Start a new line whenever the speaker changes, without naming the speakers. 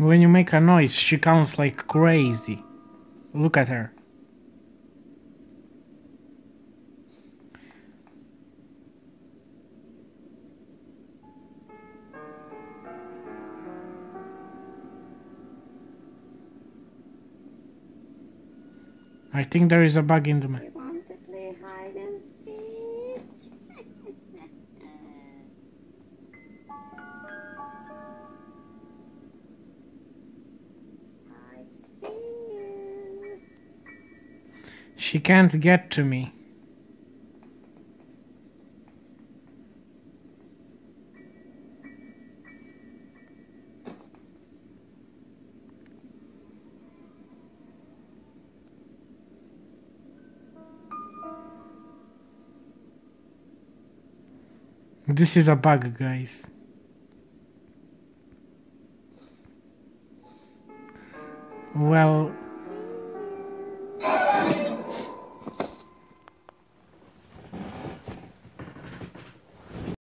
When you make a noise, she counts like crazy. Look at her. I think there is a bug in the map. She can't get to me. This is a bug, guys. Well,